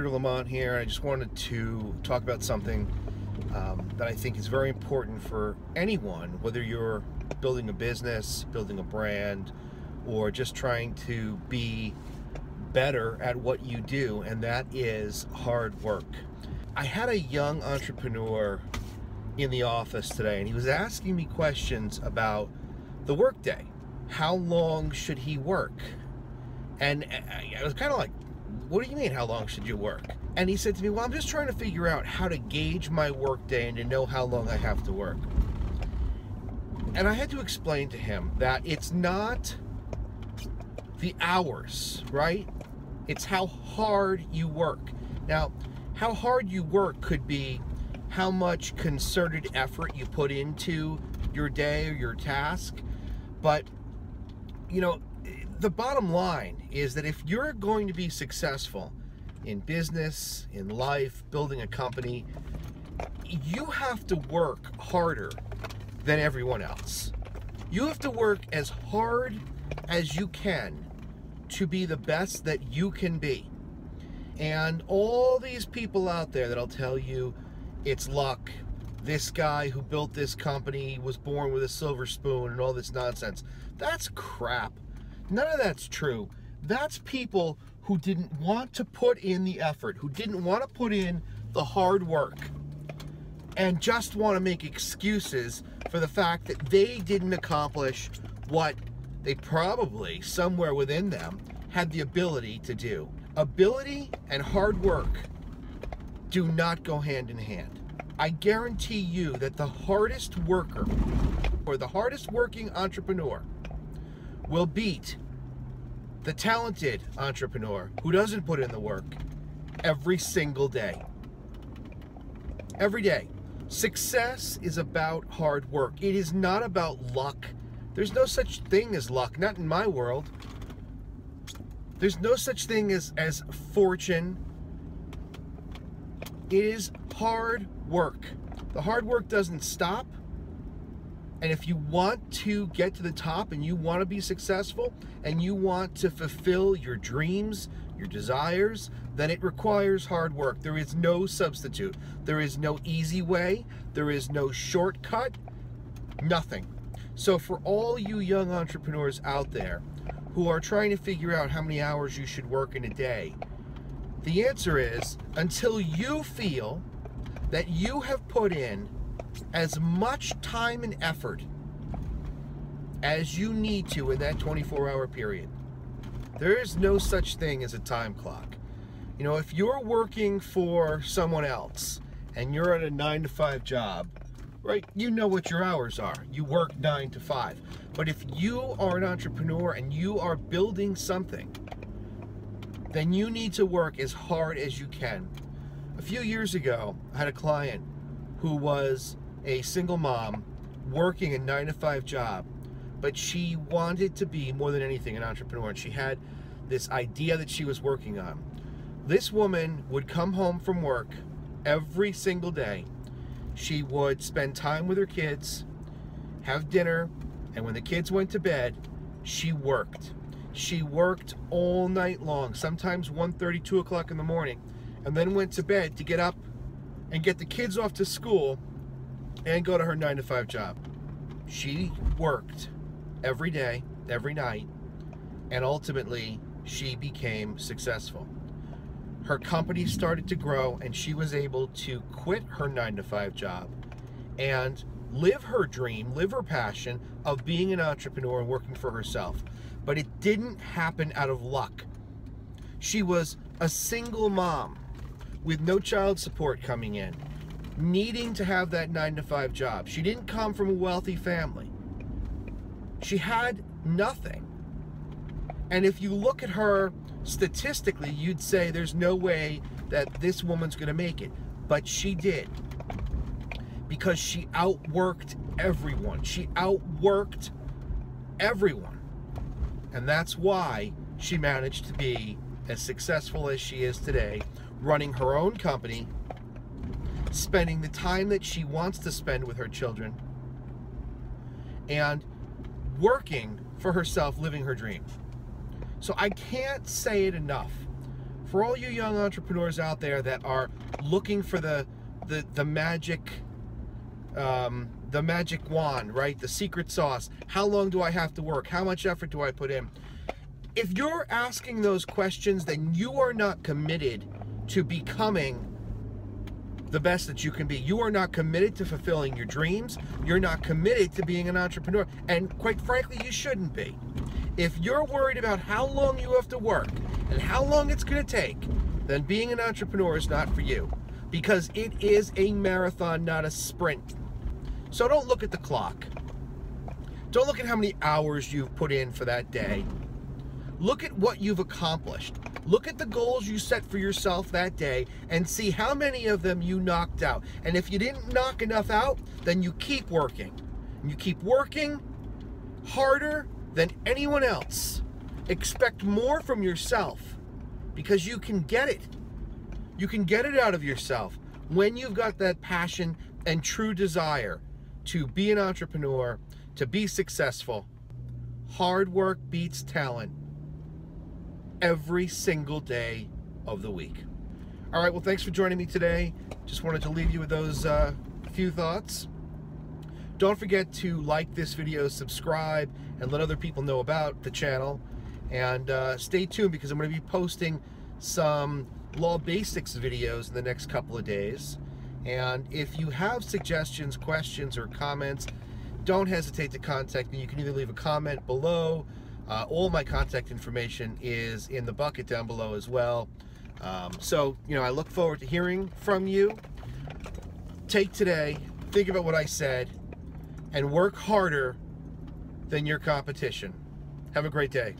Peter Lamont here. I just wanted to talk about something um, that I think is very important for anyone, whether you're building a business, building a brand, or just trying to be better at what you do, and that is hard work. I had a young entrepreneur in the office today, and he was asking me questions about the workday. How long should he work? And I was kind of like, what do you mean, how long should you work? And he said to me, well, I'm just trying to figure out how to gauge my workday and to know how long I have to work. And I had to explain to him that it's not the hours, right? It's how hard you work. Now, how hard you work could be how much concerted effort you put into your day or your task. But, you know, the bottom line is that if you're going to be successful in business, in life, building a company, you have to work harder than everyone else. You have to work as hard as you can to be the best that you can be. And all these people out there that'll tell you it's luck, this guy who built this company was born with a silver spoon and all this nonsense. That's crap. None of that's true. That's people who didn't want to put in the effort, who didn't want to put in the hard work, and just want to make excuses for the fact that they didn't accomplish what they probably, somewhere within them, had the ability to do. Ability and hard work do not go hand in hand. I guarantee you that the hardest worker or the hardest working entrepreneur will beat the talented entrepreneur who doesn't put in the work every single day. Every day. Success is about hard work. It is not about luck. There's no such thing as luck, not in my world. There's no such thing as, as fortune. It is hard work. The hard work doesn't stop. And if you want to get to the top and you want to be successful and you want to fulfill your dreams, your desires, then it requires hard work. There is no substitute. There is no easy way. There is no shortcut. Nothing. So for all you young entrepreneurs out there who are trying to figure out how many hours you should work in a day, the answer is until you feel that you have put in as much time and effort as you need to in that 24 hour period. There is no such thing as a time clock. You know, if you're working for someone else and you're at a nine to five job, right, you know what your hours are. You work nine to five. But if you are an entrepreneur and you are building something, then you need to work as hard as you can. A few years ago, I had a client who was a single mom working a nine to five job, but she wanted to be more than anything an entrepreneur. And she had this idea that she was working on. This woman would come home from work every single day. She would spend time with her kids, have dinner, and when the kids went to bed, she worked. She worked all night long, sometimes 1.30, 2 o'clock in the morning, and then went to bed to get up and get the kids off to school and go to her nine to five job. She worked every day, every night, and ultimately she became successful. Her company started to grow, and she was able to quit her nine to five job and live her dream, live her passion of being an entrepreneur and working for herself. But it didn't happen out of luck. She was a single mom with no child support coming in needing to have that nine to five job. She didn't come from a wealthy family. She had nothing. And if you look at her statistically, you'd say there's no way that this woman's going to make it. But she did. Because she outworked everyone. She outworked everyone. And that's why she managed to be as successful as she is today, running her own company spending the time that she wants to spend with her children, and working for herself, living her dream. So I can't say it enough. for all you young entrepreneurs out there that are looking for the the the magic um, the magic wand, right? The secret sauce. How long do I have to work? How much effort do I put in? If you're asking those questions, then you are not committed to becoming the best that you can be. You are not committed to fulfilling your dreams. You're not committed to being an entrepreneur. And quite frankly, you shouldn't be. If you're worried about how long you have to work and how long it's going to take, then being an entrepreneur is not for you because it is a marathon, not a sprint. So don't look at the clock. Don't look at how many hours you've put in for that day. Look at what you've accomplished. Look at the goals you set for yourself that day and see how many of them you knocked out. And if you didn't knock enough out, then you keep working. And you keep working harder than anyone else. Expect more from yourself because you can get it. You can get it out of yourself when you've got that passion and true desire to be an entrepreneur, to be successful. Hard work beats talent every single day of the week. All right, well, thanks for joining me today. Just wanted to leave you with those uh, few thoughts. Don't forget to like this video, subscribe, and let other people know about the channel. And uh, stay tuned because I'm going to be posting some law basics videos in the next couple of days. And if you have suggestions, questions, or comments, don't hesitate to contact me. You can either leave a comment below. Uh, all my contact information is in the bucket down below as well. Um, so, you know, I look forward to hearing from you. Take today, think about what I said, and work harder than your competition. Have a great day.